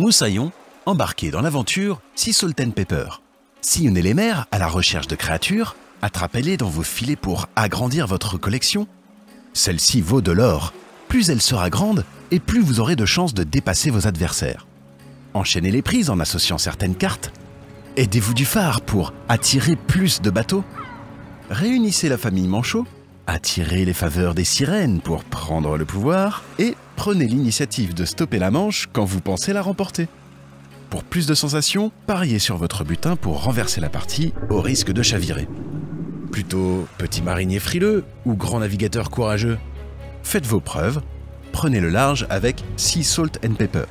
Moussaillon, embarquez dans l'aventure Sea Salt and Pepper. Sillonnez les mers à la recherche de créatures, attrapez-les dans vos filets pour agrandir votre collection. Celle-ci vaut de l'or. Plus elle sera grande, et plus vous aurez de chances de dépasser vos adversaires. Enchaînez les prises en associant certaines cartes. Aidez-vous du phare pour attirer plus de bateaux. Réunissez la famille Manchot, attirez les faveurs des sirènes pour prendre le pouvoir et prenez l'initiative de stopper la manche quand vous pensez la remporter. Pour plus de sensations, pariez sur votre butin pour renverser la partie au risque de chavirer. Plutôt petit marinier frileux ou grand navigateur courageux Faites vos preuves, prenez le large avec Sea Salt and Pepper.